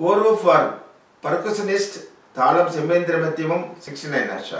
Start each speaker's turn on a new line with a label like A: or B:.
A: కోరు ఫర్ పర్కుషనిస్ట్ తాళం సెమేంద్రమత్యమం sixty nine ఆశ